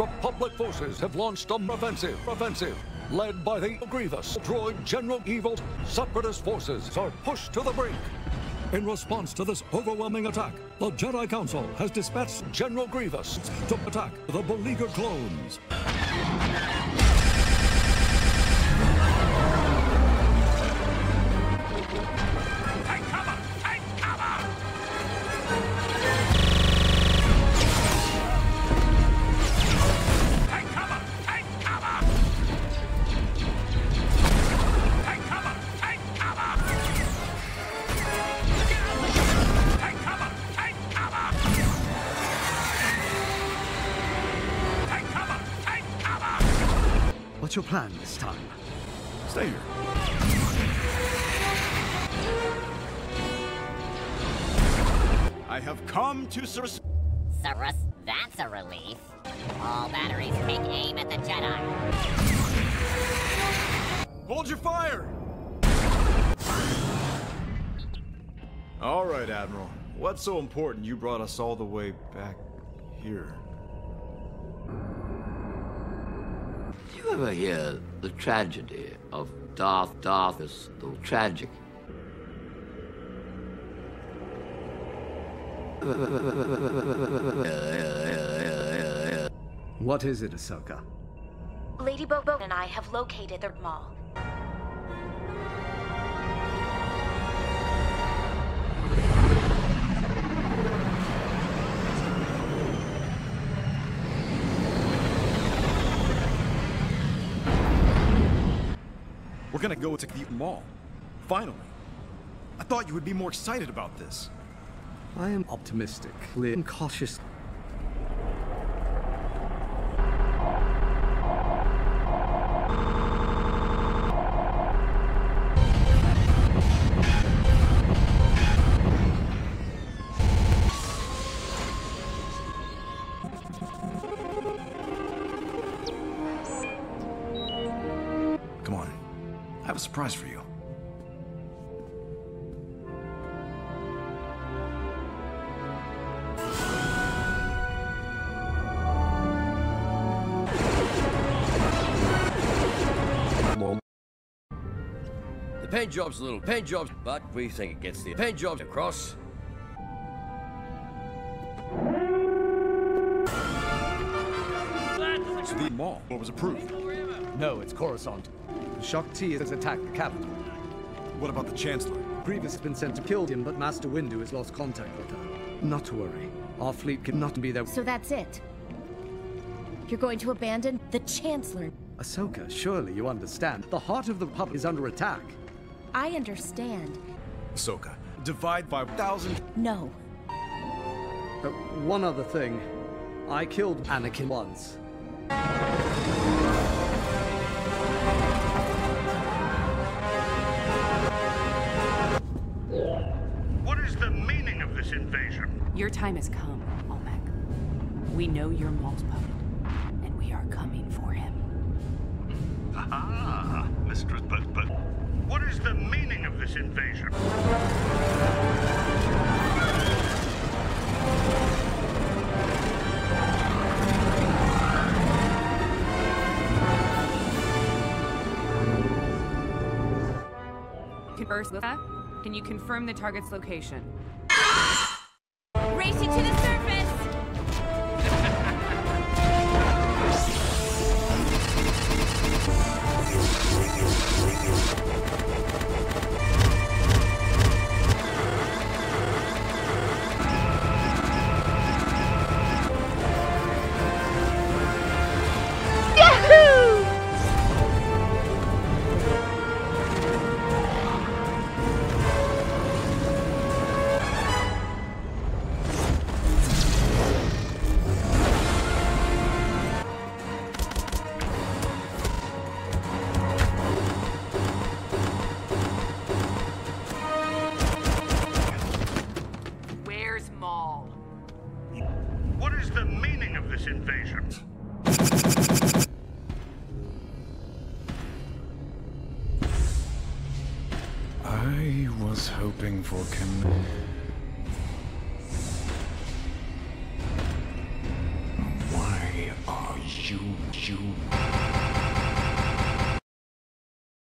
Republic forces have launched a offensive, offensive, led by the Grievous. Droid General Evil separatist forces are pushed to the brink. In response to this overwhelming attack, the Jedi Council has dispatched General Grievous to attack the beleaguered clones. What's your plan this time? Stay here. I have come to sur- Cyrus, that's a relief. All batteries take aim at the Jedi. Hold your fire! All right, Admiral. What's so important you brought us all the way back here? You ever hear the tragedy of Darth Darthus, the tragic? What is it, Ahsoka? Lady Bobo and I have located the mall. We're gonna go to the mall. Finally. I thought you would be more excited about this. I am optimistic, and cautious. Have a surprise for you. The paint job's a little paint job, but we think it gets the paint job across. To the mall. What was approved? No, it's Coruscant. Shock T has attacked the capital. What about the Chancellor? Grievous has been sent to kill him, but Master Windu has lost contact with her. Not to worry. Our fleet cannot be there. So that's it. You're going to abandon the Chancellor. Ahsoka, surely you understand. The heart of the Republic is under attack. I understand. Ahsoka. Divide by thousand. No. Uh, one other thing. I killed Anakin once. This invasion? Your time has come, Almec. We know you're Maul's puppet, and we are coming for him. Ah, Mistress, but, but. What is the meaning of this invasion? Ursula, can you confirm the target's location? This invasion? I was hoping for Kim. Why are you, you.